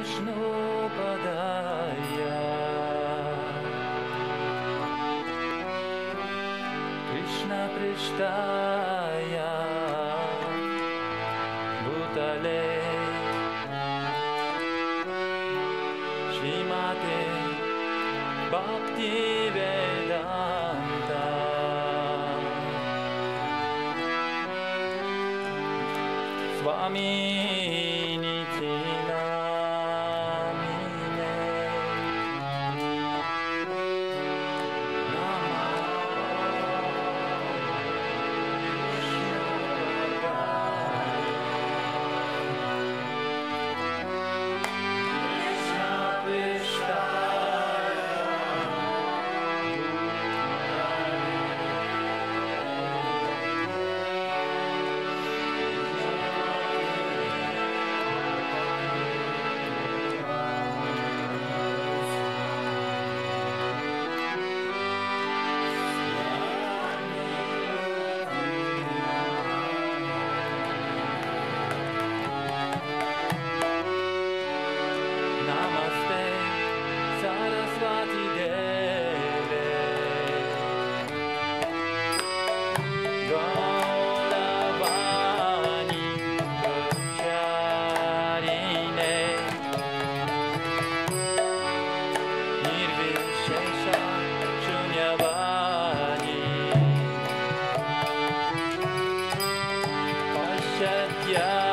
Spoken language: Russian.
Вишну Падая. Кришна Приштая, Бутале, Шримате, Бхакти Веданта. Swami yeah.